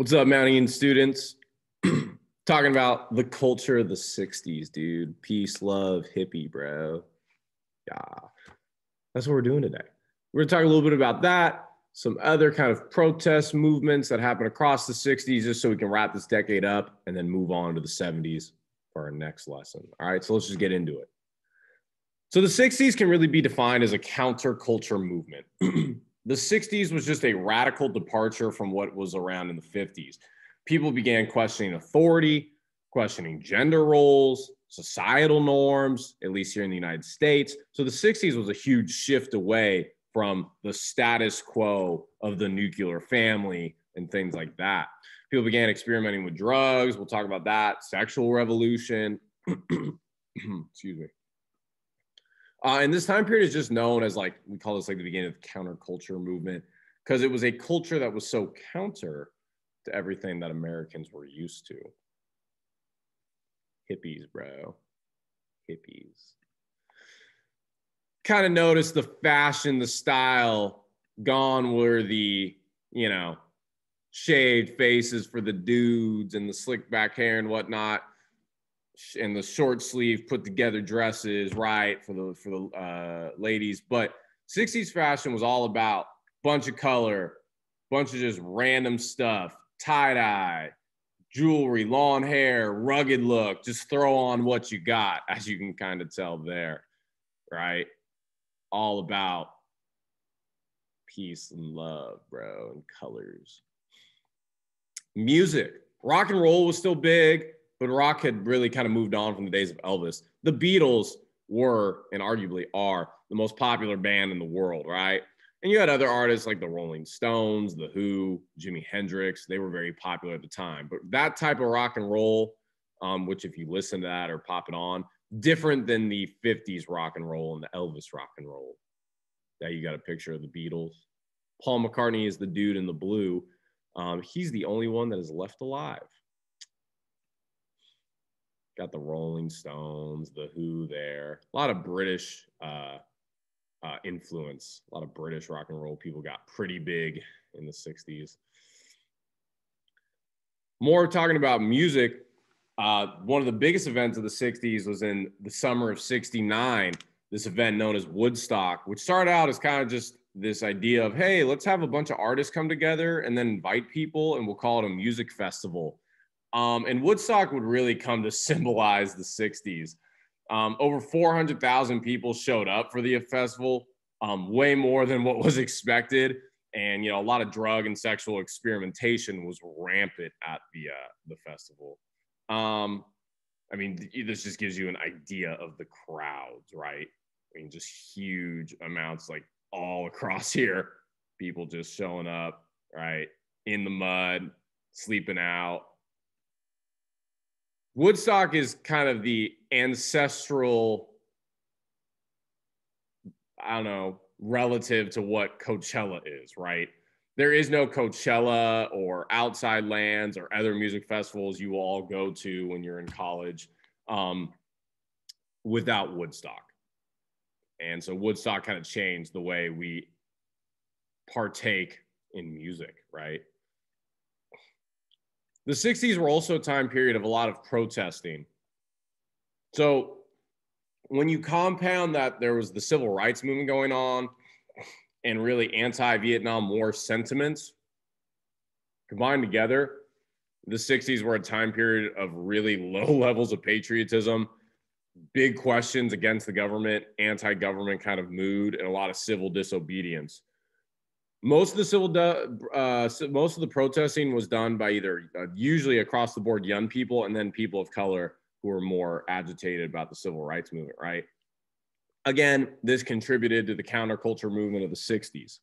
What's up, Mountain students? Talking about the culture of the 60s, dude. Peace, love, hippie, bro. Yeah. That's what we're doing today. We're going to talk a little bit about that, some other kind of protest movements that happened across the 60s, just so we can wrap this decade up and then move on to the 70s for our next lesson. All right, so let's just get into it. So the 60s can really be defined as a counterculture movement. the 60s was just a radical departure from what was around in the 50s. People began questioning authority, questioning gender roles, societal norms, at least here in the United States. So the 60s was a huge shift away from the status quo of the nuclear family and things like that. People began experimenting with drugs. We'll talk about that. Sexual revolution. Excuse me. Uh, and this time period is just known as like we call this like the beginning of the counterculture movement because it was a culture that was so counter to everything that Americans were used to. Hippies, bro. Hippies. Kind of notice the fashion, the style. Gone were the, you know, shaved faces for the dudes and the slick back hair and whatnot and the short sleeve put together dresses, right, for the for the uh, ladies. But 60s fashion was all about bunch of color, bunch of just random stuff, tie dye, jewelry, long hair, rugged look. Just throw on what you got, as you can kind of tell there, right? All about peace and love, bro, and colors. Music, rock and roll was still big but rock had really kind of moved on from the days of Elvis. The Beatles were and arguably are the most popular band in the world, right? And you had other artists like the Rolling Stones, The Who, Jimi Hendrix. They were very popular at the time. But that type of rock and roll, um, which if you listen to that or pop it on, different than the 50s rock and roll and the Elvis rock and roll. That you got a picture of the Beatles. Paul McCartney is the dude in the blue. Um, he's the only one that is left alive got the Rolling Stones, the Who there. A lot of British uh, uh, influence. A lot of British rock and roll people got pretty big in the 60s. More talking about music. Uh, one of the biggest events of the 60s was in the summer of 69. This event known as Woodstock, which started out as kind of just this idea of, hey, let's have a bunch of artists come together and then invite people and we'll call it a music festival. Um, and Woodstock would really come to symbolize the 60s. Um, over 400,000 people showed up for the festival, um, way more than what was expected. And, you know, a lot of drug and sexual experimentation was rampant at the, uh, the festival. Um, I mean, this just gives you an idea of the crowds, right? I mean, just huge amounts, like all across here, people just showing up, right? In the mud, sleeping out, Woodstock is kind of the ancestral, I don't know, relative to what Coachella is, right? There is no Coachella or outside lands or other music festivals you will all go to when you're in college um, without Woodstock. And so Woodstock kind of changed the way we partake in music, right? The 60s were also a time period of a lot of protesting. So when you compound that there was the civil rights movement going on and really anti-Vietnam War sentiments combined together, the 60s were a time period of really low levels of patriotism, big questions against the government, anti-government kind of mood, and a lot of civil disobedience most of the civil uh, most of the protesting was done by either uh, usually across the board young people and then people of color who were more agitated about the civil rights movement right? Again this contributed to the counterculture movement of the 60s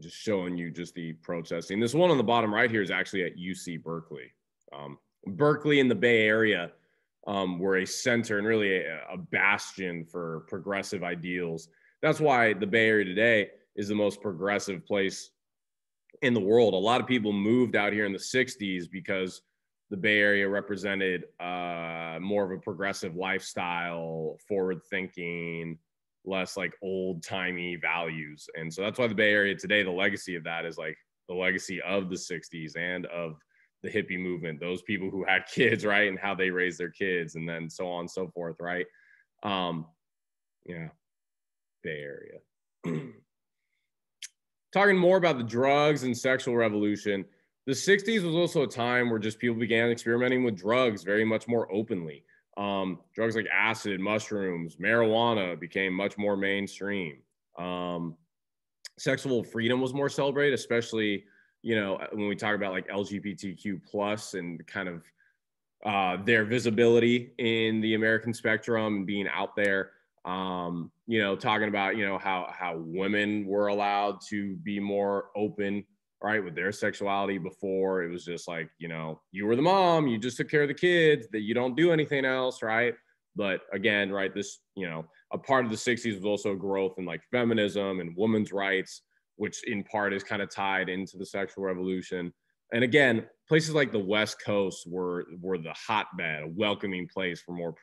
just showing you just the protesting. This one on the bottom right here is actually at uc berkeley. Um, berkeley in the bay area um, were a center and really a, a bastion for progressive ideals. That's why the Bay Area today is the most progressive place in the world. A lot of people moved out here in the 60s because the Bay Area represented uh, more of a progressive lifestyle, forward thinking, less like old timey values. And so that's why the Bay Area today, the legacy of that is like the legacy of the 60s and of the hippie movement, those people who had kids, right? And how they raised their kids and then so on and so forth, right? Um, yeah, Bay Area. Talking more about the drugs and sexual revolution, the 60s was also a time where just people began experimenting with drugs very much more openly. Um, drugs like acid, mushrooms, marijuana became much more mainstream. Um, sexual freedom was more celebrated, especially you know when we talk about like LGBTQ plus and kind of uh, their visibility in the American spectrum and being out there. Um, you know, talking about you know how how women were allowed to be more open right with their sexuality before it was just like you know you were the mom you just took care of the kids that you don't do anything else right but again right this you know a part of the 60s was also growth in like feminism and women's rights which in part is kind of tied into the sexual revolution and again places like the west coast were were the hotbed a welcoming place for more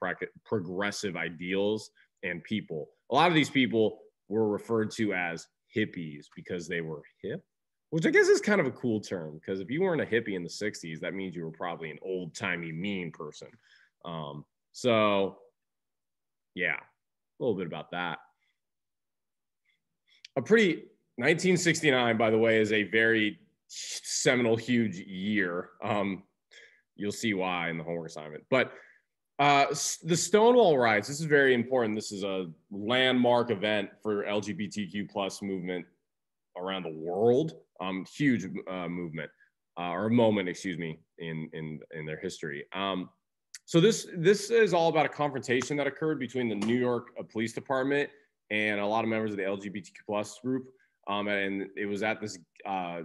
progressive ideals and people a lot of these people were referred to as hippies because they were hip which I guess is kind of a cool term because if you weren't a hippie in the 60s, that means you were probably an old timey mean person. Um, so, yeah, a little bit about that. A pretty 1969, by the way, is a very seminal, huge year. Um, you'll see why in the homework assignment. But uh, the Stonewall riots, this is very important. This is a landmark event for LGBTQ plus movement around the world um, huge uh, movement uh, or moment, excuse me, in in in their history. Um, so this this is all about a confrontation that occurred between the New York Police Department and a lot of members of the LGBTQ plus group, um, and it was at this uh,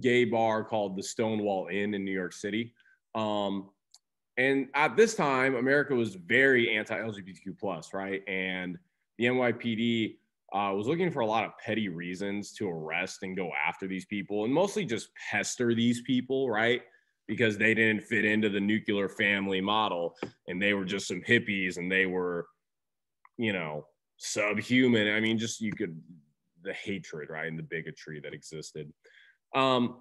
gay bar called the Stonewall Inn in New York City. Um, and at this time, America was very anti-LGBTQ plus, right? And the NYPD uh, was looking for a lot of petty reasons to arrest and go after these people and mostly just pester these people, right? Because they didn't fit into the nuclear family model and they were just some hippies and they were, you know, subhuman. I mean, just you could, the hatred, right? And the bigotry that existed. Um,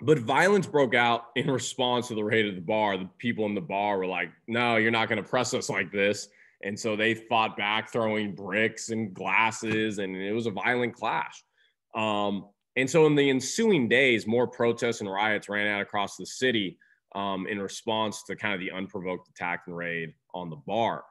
but violence broke out in response to the raid of the bar. The people in the bar were like, no, you're not going to press us like this. And so they fought back, throwing bricks and glasses, and it was a violent clash. Um, and so in the ensuing days, more protests and riots ran out across the city um, in response to kind of the unprovoked attack and raid on the bar.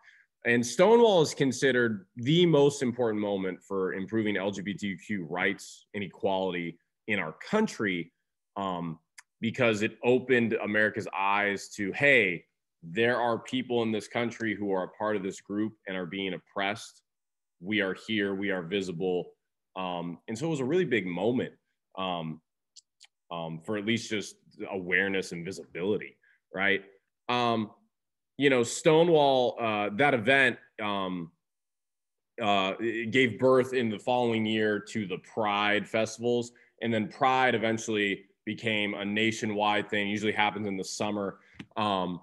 And Stonewall is considered the most important moment for improving LGBTQ rights and equality in our country um, because it opened America's eyes to, hey, there are people in this country who are a part of this group and are being oppressed. We are here, we are visible. Um, and so it was a really big moment um, um, for at least just awareness and visibility, right? You know, Stonewall, uh, that event um, uh, gave birth in the following year to the Pride festivals. And then Pride eventually became a nationwide thing, usually happens in the summer. Um,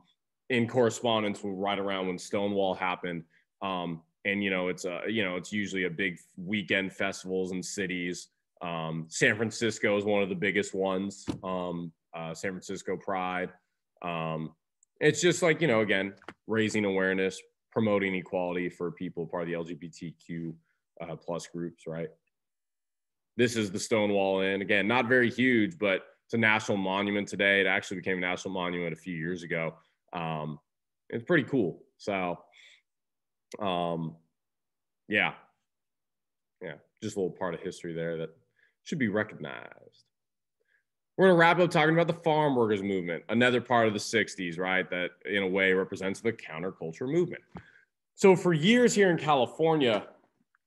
in correspondence with right around when Stonewall happened. Um, and you know, it's a you know, it's usually a big weekend festivals in cities. Um, San Francisco is one of the biggest ones. Um, uh, San Francisco Pride. Um, it's just like you know, again, raising awareness, promoting equality for people part of the LGBTQ uh, plus groups, right? This is the Stonewall Inn. Again, not very huge, but it's a national monument today. It actually became a national monument a few years ago. Um, it's pretty cool. So, um, yeah, yeah, just a little part of history there that should be recognized. We're gonna wrap up talking about the farm workers movement, another part of the '60s, right? That in a way represents the counterculture movement. So for years here in California,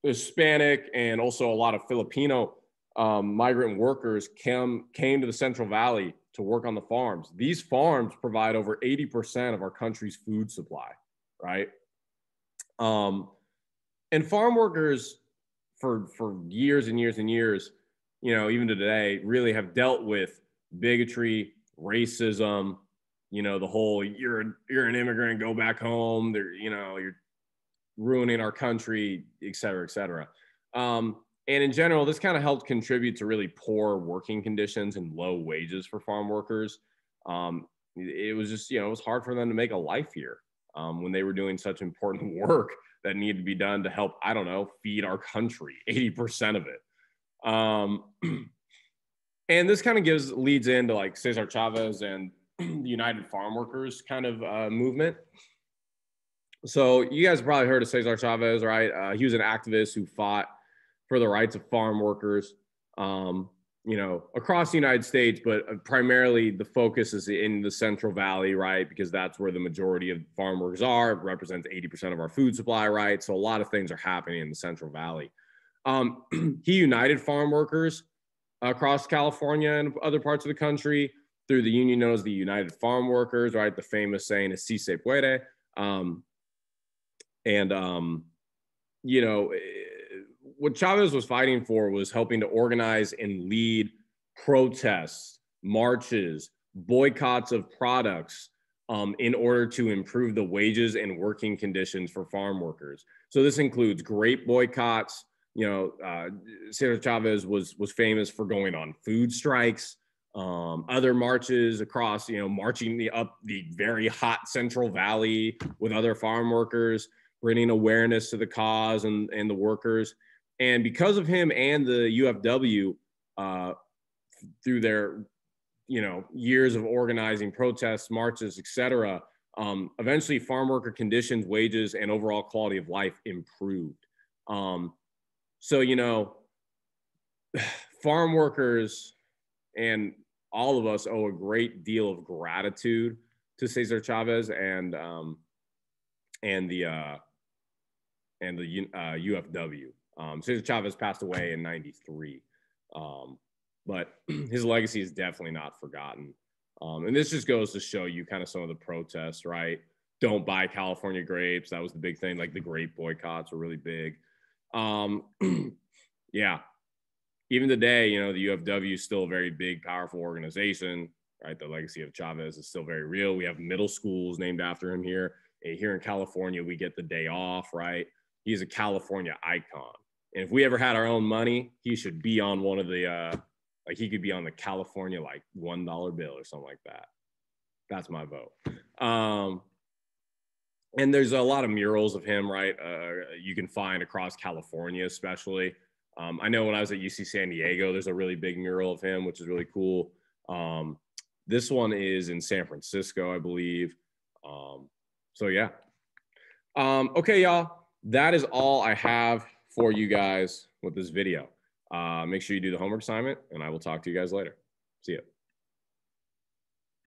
Hispanic and also a lot of Filipino um, migrant workers came came to the Central Valley to work on the farms. These farms provide over 80% of our country's food supply, right? Um, and farm workers for for years and years and years, you know, even to today, really have dealt with bigotry, racism, you know, the whole you're you're an immigrant, go back home. There, you know, you're ruining our country, et cetera, et cetera. Um, and in general, this kind of helped contribute to really poor working conditions and low wages for farm workers. Um, it was just, you know, it was hard for them to make a life here um, when they were doing such important work that needed to be done to help, I don't know, feed our country, 80% of it. Um, and this kind of gives leads into like Cesar Chavez and the United Farm Workers kind of uh, movement. So you guys probably heard of Cesar Chavez, right? Uh, he was an activist who fought for the rights of farm workers, um, you know, across the United States, but uh, primarily the focus is in the Central Valley, right? Because that's where the majority of farm workers are. It represents 80% of our food supply, right? So a lot of things are happening in the Central Valley. Um, he united farm workers across California and other parts of the country through the union known as the United Farm Workers, right? The famous saying is "Si se puede," um, and um, you know what Chavez was fighting for was helping to organize and lead protests, marches, boycotts of products um, in order to improve the wages and working conditions for farm workers. So this includes grape boycotts. You know, uh, Cesar Chavez was was famous for going on food strikes. Um, other marches across, you know, marching the up the very hot Central Valley with other farm workers, bringing awareness to the cause and, and the workers. And because of him and the UFW, uh, through their you know years of organizing protests, marches, etc., um, eventually farm worker conditions, wages, and overall quality of life improved. Um, so you know, farm workers and all of us owe a great deal of gratitude to Cesar Chavez and um, and the uh, and the uh, UFW. Um, Cesar Chavez passed away in 93. Um, but his legacy is definitely not forgotten. Um, and this just goes to show you kind of some of the protests, right? Don't buy California grapes. That was the big thing. Like the grape boycotts were really big. Um, yeah. Even today, you know, the UFW is still a very big, powerful organization, right? The legacy of Chavez is still very real. We have middle schools named after him here. Here in California, we get the day off, right? He's a California icon. And if we ever had our own money, he should be on one of the uh like he could be on the California like one dollar bill or something like that. That's my vote. Um and there's a lot of murals of him, right? Uh, you can find across California, especially. Um, I know when I was at UC San Diego, there's a really big mural of him, which is really cool. Um, this one is in San Francisco, I believe. Um, so yeah. Um, okay, y'all. That is all I have for you guys with this video. Uh, make sure you do the homework assignment, and I will talk to you guys later. See ya.